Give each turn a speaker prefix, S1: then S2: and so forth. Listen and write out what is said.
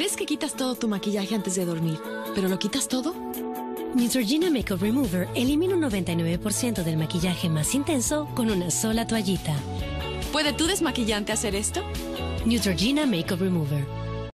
S1: Crees que quitas todo tu maquillaje antes de dormir, pero ¿lo quitas todo?
S2: Neutrogena Makeup Remover elimina un 99% del maquillaje más intenso con una sola toallita.
S1: ¿Puede tu desmaquillante hacer esto?
S2: Neutrogena Makeup Remover.